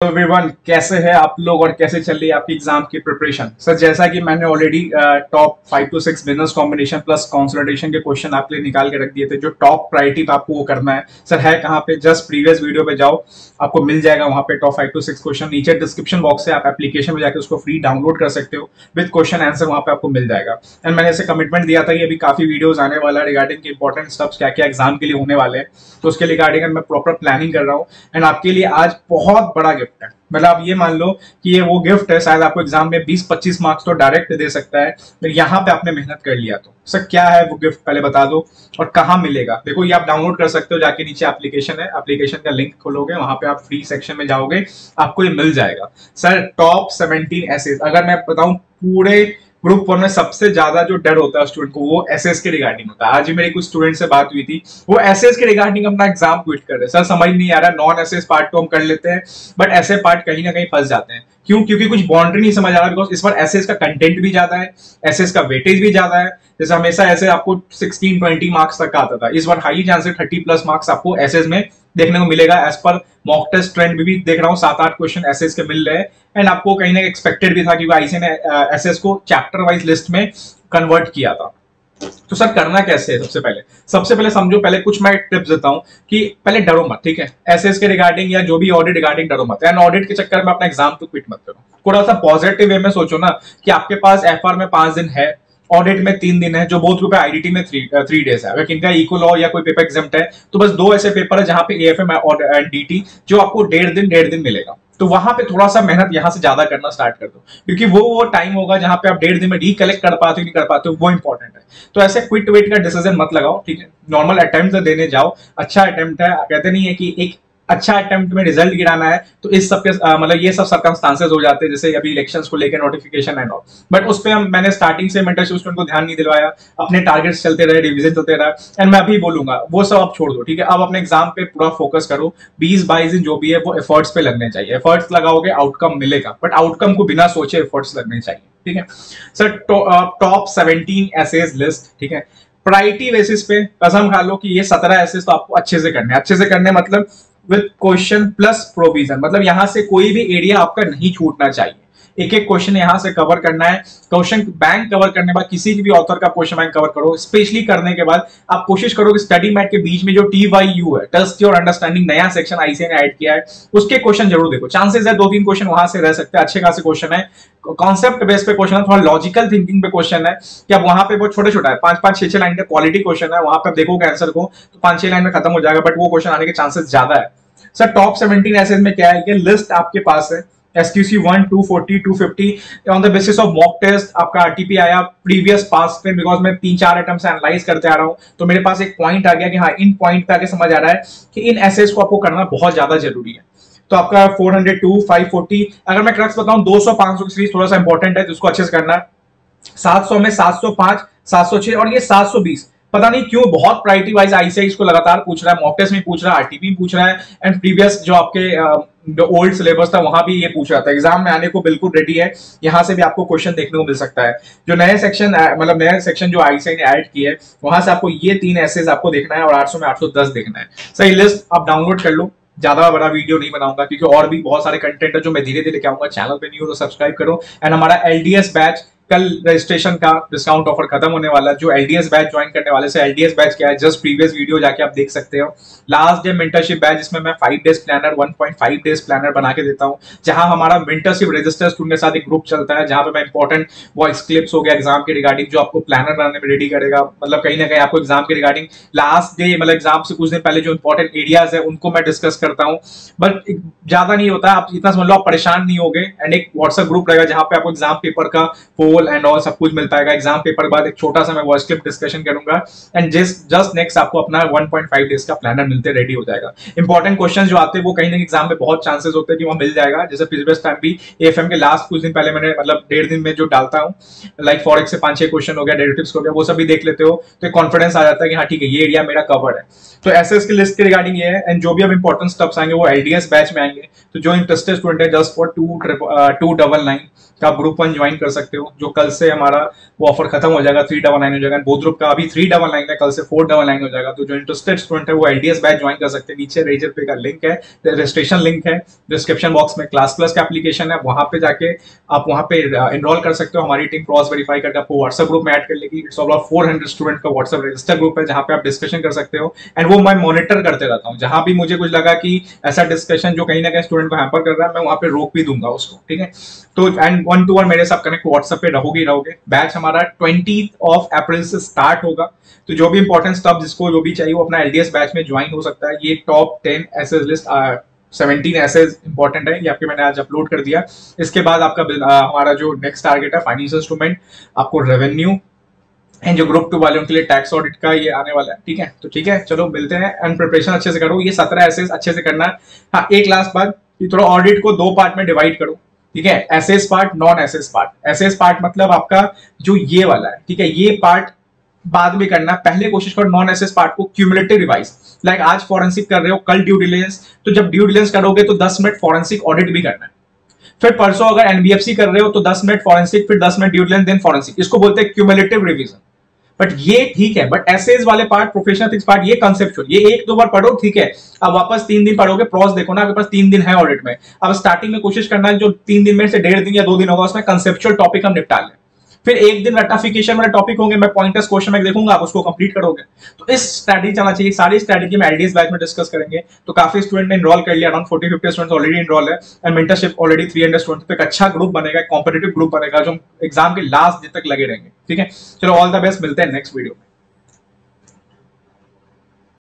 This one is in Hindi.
एवरीवन कैसे है आप लोग और कैसे चल रही है आपकी एग्ज़ाम की प्रिपरेशन सर जैसा कि मैंने already top five two six business combination plus consultation के क्वेश्चन आपके लिए निकाल के रख दिए थे, जो टॉप प्रायोरिटी पे आपको वो करना है। सर है कहाँ पे? जस्ट प्रीवियस वीडियो पे जाओ, आपको मिल जाएगा वहाँ पे top five two six question नीचे डिस्क्रिप्शन बॉक्स से आप एप्लीकेशन में जाकर उसको फ्री डाउनलोड कर सकते हो। विद क्वेश्चन आंसर वहाँ पे आपको मिल जाएगा। एंड मैंने ऐसे कमिटमेंट दिया था कि अभी काफ़ी वीडियोज़ आने वाला है रिगार्डिंग इंपॉर्टेंट स्टेप्स क्या क्या एग्ज़ाम के लिए होने वाले हैं। तो उसके रिगार्डिंग मैं प्रॉपर प्लानिंग कर रहा हूँ। एंड आपके लिए आज बहुत बड़ा गिफ्ट है। मतलब आप ये मान लो कि ये वो गिफ्ट है, शायद आपको एग्ज़ाम में 20-25 मार्क्स तो डायरेक्ट दे सकता है, फिर यहाँ पे आपने मेहनत कर लिया तो। सर, क्या है वो गिफ्ट पहले बता दो। और कहाँ मिलेगा? देखो, ये आप डाउनलोड कर सकते हो, जाके नीचे एप्लीकेशन है। एप्लीकेशन का लिंक खोलोगे, वहाँ पे आप फ्री सेक्शन में जाओगे, आपको ये मिल जाएगा। सर टॉप सेवनटीन एसेज अगर मैं बताऊँ, पूरे ग्रुप वन में सबसे ज़्यादा जो डर होता है स्टूडेंट को, वो एस के रिगार्डिंग होता है। आज मेरी कुछ स्टूडेंट से बात हुई थी, वो एस के रिगार्डिंग अपना एग्ज़ाम क्विट कर रहे सर, समझ नहीं आ रहा नॉन एस पार्ट तो हम कर लेते हैं बट ऐसे पार्ट कहीं ना कहीं फंस जाते हैं। क्यों? क्योंकि कुछ बाउंड्री नहीं समझ आ रहा बिकॉज़ इस बार एस का कंटेंट भी ज़्यादा है एस का वेटेज भी ज़्यादा है। जैसे हमेशा ऐसे आपको 16 20 मार्क्स तक का आता था, इस बार हाई चांसेस 30 प्लस मार्क्स आपको एस में देखने को मिलेगा as per mock test trend भी, भी देख रहा हूँ सात आठ क्वेश्चन एसएस के मिल रहे हैं। एंड आपको कहीं ना एक्सपेक्टेड भी था क्योंकि आईसी ने एसएस को चैप्टर वाइज लिस्ट में कन्वर्ट किया था। तो सर करना कैसे है सबसे पहले? सबसे पहले समझो पहले कुछ मैं टिप्स देता हूँ कि पहले डरो मत ठीक है? एसएस के रिगार्डिंग या जो भी ऑडिट रिगार्डिंग डरो मत। एंड ऑडिट के चक्कर में अपना एग्ज़ाम तो क्विट मत करो। थोड़ा सा पॉजिटिव वे में सोचो ना कि आपके पास FR में पाँच दिन है ऑडिट में तीन दिन है, जो बहुत रुपए आईडीटी में थ्री थ्री डेज़ है। अगर इनका इको लॉ या कोई पेपर एग्ज़ाम है तो बस दो ऐसे पेपर है जहाँ पे एएफएम और डीटी जो आपको डेढ़ दिन डेढ़ दिन मिलेगा। तो वहाँ पे थोड़ा सा मेहनत यहाँ से ज़्यादा करना स्टार्ट कर दो, क्योंकि वो वो टाइम होगा जहाँ पे आप डेढ़ दिन में रिकलेक्ट कर पाते हो, नहीं कर पाते हो, वो इंपॉर्टेंट है। तो ऐसे क्विट वेट का डिसीज़न मत लगाओ, ठीक है? नॉर्मल अटेम्प्ट देने जाओ अच्छा अटेम्प्ट है, कहते नहीं है कि एक अच्छा अटेम्प्ट में रिज़ल्ट गिराना है तो इस सब के मतलब ये सब सर्कमस्टांसेस हो जाते हैं, जैसे अभी इलेक्शंस को लेकर नोटिफिकेशन एंड ऑल बट उस पर मैंने स्टार्टिंग से मेंटरशिप स्टूडेंट को ध्यान नहीं दिलवाया, अपने टारगेट्स चलते रहे रिविजन चलते रहा एंड मैं अभी बोलूँगा, वो सब आप छोड़ दो, ठीक है? अब अपने एग्ज़ाम पे पूरा फोकस करो, बीस बाईस दिन जो भी है, वो एफर्ट्स पे लगने चाहिए। एफर्ट्स लगाओगे आउटकम मिलेगा बट आउटकम को बिना सोचे एफर्ट्स लगने चाहिए, ठीक है? Sir top seventeen ASes list ठीक है? प्रायोरिटी बेसिस पे कसम खा लो कि ये सत्रह एसेज तो आपको अच्छे से करने अच्छे से करने मतलब विद क्वेश्चन प्लस प्रोविज़न मतलब यहाँ से कोई भी एरिया आपका नहीं छूटना चाहिए। एक एक क्वेश्चन यहाँ से कवर करना है। क्वेश्चन बैंक कवर करने बाद किसी भी ऑथर का क्वेश्चन बैंक कवर करो। स्पेशली करने के बाद आप कोशिश करो कि स्टडी मैट के बीच में जो टी वाई यू है टेस्ट योर अंडरस्टैंडिंग नया सेक्शन आईसीए ने ऐड किया है, उसके क्वेश्चन ज़रूर देखो। चांसेस है दो तीन क्वेश्चन वहाँ से रह सकते हैं। अच्छे खासे क्वेश्चन है। कॉन्सेप्ट बेस पे क्वेश्चन है, थोड़ा लॉजिकल थिंकिंग पे क्वेश्चन है कि अब वहाँ पे बहुत छोटे छोटा है। पाँच पाँच छह छह लाइन का क्वालिटी क्वेश्चन है। वहाँ पे देखोगे आंसर को तो पाँच छह लाइन में खत्म हो जाएगा बट वो क्वेश्चन आने के चांसेस ज़्यादा है। सर टॉप सेवेंटीन एसेज में क्या है कि लिस्ट आपके पास है। SQC one two forty two fifty on the basis of mock test आपका आरटीपी आया प्रीवियस पास पे बिकॉज़ मैं तीन चार आइटम्स एनालाइज करते आ रहा हूँ। तो मेरे पास एक पॉइंट आ गया कि हाँ इन पॉइंट पे आके समझ आ रहा है कि इन एसेज को आपको करना बहुत ज़्यादा ज़रूरी है। तो आपका 402 540 अगर मैं क्रक्स बताऊँ 200 500 की सीरीज़ थोड़ा सा इंपॉर्टेंट है तो उसको अच्छे से करना। है 700 में 705 706 और ये 720 पता नहीं क्यों बहुत प्रायोरिटी वाइज आईसीआई इसको लगातार पूछ रहा है मॉकटेस्ट में पूछ रहा है आरटीपी पूछ रहा है एंड प्रीवियस जो आपके ओल्ड सिलेबस था, वहाँ भी ये पूछ रहा था। एग्ज़ाम में आने को बिल्कुल रेडी है, यहाँ से भी आपको क्वेश्चन देखने को मिल सकता है। जो नए सेक्शन मतलब नया सेक्शन जो आईसीआई ने ऐड किया है, वहाँ से आपको ये तीन एसेज आपको देखना है, और 800 में 810 देखना है। सही लिस्ट आप डाउनलोड कर लो, ज़्यादा बड़ा वीडियो नहीं बनाऊँगा, क्योंकि और भी बहुत सारे कंटेंट है जो मैं धीरे धीरे आऊँगा चैनल पे हो तो सब्सक्राइब करो एंड हमारा एलडीएस बैच कल रजिस्ट्रेशन का डिस्काउंट ऑफ़र खत्म होने वाला जो एलडीएस बैच ज्वाइन करने वाले से एलडीएस बैच क्या है? जस्ट प्रीवियस वीडियो जाके आप देख सकते हो। लास्ट डे मेंटरशिप बैच जिसमें मैं five days planner 1.5 days planner बना के देता हूँ, जहाँ हमारा मेंटरशिप रजिस्टर स्टूडेंट के साथ एक ग्रुप चलता है, जहाँ पे मैं इंपॉर्टेंट वॉइस क्लिप्स हो गया एग्ज़ाम के रिगार्डिंग जो आपको प्लानर बनाने में रेडी करेगा मतलब कहीं ना कहीं आपको एग्ज़ाम के रिगार्डिंग लास्ट डे मतलब एग्ज़ाम से कुछ दिन पहले जो इंपॉर्टेंट एरियाज़ है, उनको मैं डिस्कस करता हूँ। बट ज़्यादा नहीं होता, आप इतना समझ लो, आप परेशान नहीं हो एंड एक व्हाट्सएप ग्रुप रहेगा, जहाँ पे आपको एग्ज़ाम पेपर का पोल एंड ऑल सब कुछ मिल पाएगा एग्ज़ाम पेपर के बाद एक छोटा सा मैं वॉइस क्लिप डिस्कशन करूँगा। एंड जस्ट जस्ट नेक्स्ट आपको अपना 1.5 डेज़ का प्लानर मिलते रेडी हो जाएगा। इंपॉर्टेंट क्वेश्चन जो आते हैं, वो कहीं ना एग्ज़ाम में बहुत चांसेस होते हैं कि वहाँ मिल जाएगा। जैसे प्रीवियस टाइम भी एफएम के लास्ट कुछ दिन पहले मैंने मतलब डेढ़ दिन में जो डालता हूँ लाइक फॉरेक्स से पाँच छह क्वेश्चन हो गया डेरिवेटिव्स हो गया, वो सभी देख लेते हो तो कॉन्फिडेंस आ जाता है कि हाँ ठीक है, ये एरिया मेरा कवर है। तो ऐसे इसकी लिस्ट के रिगार्डिंग ये है। एंड जो भी अब इंपॉर्टेंट स्टेप्स आएँगे, वो एलडीएस बैच में आएँगे। तो जो इंटरेस्टेड स्टूडेंट है just for two two double nine आप ग्रुप वन ज्वाइन कर सकते हो, जो जो कल से हमारा वो ऑफ़र खत्म हो जाएगा थ्री डबल नाइन हो जाएगा बोथ ग्रुप का अभी थ्री डबल नाइन है, कल से फोर डबल नाइन हो जाएगा। तो जो इंटरेस्टेड स्टूडेंट है, वो एलडीएस बैच ज्वाइन कर सकते हैं। नीचे रेजर पे का लिंक है रजिस्ट्रेशन लिंक है डिस्क्रिप्शन बॉक्स में क्लास प्लस का एप्लीकेशन है, वहाँ पे जाके आप वहाँ पे इनरोल कर सकते हो। हमारी टीम क्रॉस वेरीफाई करके आपको व्हाट्सएप ग्रुप में ऐड कर लेगी। It's all four hundred student का व्हाट्सएप रजिस्टर ग्रुप है, जहाँ पे आप डिस्कशन कर सकते हो। एंड वो मैं मॉनिटर करते रहता हूँ। जहाँ भी मुझे कुछ लगा कि ऐसा डिस्कशन जो कहीं ना कहीं स्टूडेंट को हैम्पर कर रहा है, मैं वहाँ पे रोक भी दूँगा उसको, ठीक है? तो एंड वन टू वन मेरे साथ कनेक्ट व्हाट्सएप पे रहोगे रहोगे। बैच हमारा ट्वेंटी ऑफ़ अप्रैल से स्टार्ट होगा। तो जो भी इंपॉर्टेंट स्टफ़ जिसको जो भी चाहिए वो अपना एलडीएस बैच में ज्वाइन हो सकता है। ये top ten AS list seventeen ऐसे इंपॉर्टेंट है। ये आपके मैंने आज अपलोड कर दिया। इसके बाद आपका हमारा जो नेक्स्ट टारगेट है फाइनेंशियल इंस्ट्रूमेंट आपको रेवेन्यू एंड जो ग्रुप टू वाले उनके लिए टैक्स ऑडिट का ये आने वाला है। ठीक है? तो ठीक है, चलो मिलते हैं। एंड प्रिपरेशन अच्छे से करो। ये सत्रह ऐसे अच्छे से करना है। हाँ एक लास्ट बाद थोड़ा ऑडिट को दो पार्ट में डिवाइड करो। ठीक है? S part non S part S part मतलब आपका जो ये वाला है, ठीक है? ये पार्ट बाद में करना। पहले कोशिश करो नॉन एस पार्ट को क्यूमुलेटिव रिवाइज लाइक आज फॉरेंसिक कर रहे हो, कल ड्यू डिलेंस तो जब ड्यू डिलेंस करोगे तो 10 मिनट फॉरेंसिक ऑडिट भी करना है। फिर परसों अगर एनबीएफसी कर रहे हो तो 10 मिनट फॉरेंसिक फिर 10 minute due diligence then forensic इसको बोलते हैं क्यूमुलेटिव रिवीजन बट ये ठीक है बट एसेज वाले पार्ट प्रोफेशनल थिंग्स पार्ट ये कंसेप्चुअल ये एक दो बार पढ़ो, ठीक है। अब वापस तीन दिन पढ़ोगे प्रॉस देखो ना, आपके पास तीन दिन है ऑडिट में। अब स्टार्टिंग में कोशिश करना है, जो तीन दिन में से डेढ़ दिन या दो दिन होगा, उसमें कंसेप्चुअल टॉपिक हम निपटा लें। फिर एक दिन रटाफिकेशन वाले टॉपिक होंगे, मैं पॉइंटर्स क्वेश्चन में देखूँगा, आप उसको कंप्लीट करोगे। तो इस स्ट्रेटेजी चलना चाहिए, सारी स्ट्रेटेजी में एलडीएस बैच में डिस्कस करेंगे। तो काफ़ी स्टूडेंट ने इनरोल कर लिया around forty fifty student already enrol है and mentorship already three hundred student तो एक अच्छा ग्रुप बनेगा कॉम्पिटेटिव ग्रुप बनेगा, जो एग्ज़ाम के लास्ट दिन तक लगे रहेंगे। ठीक है? चलो ऑल द बेस्ट मिलते हैं नेक्स्ट वीडियो में।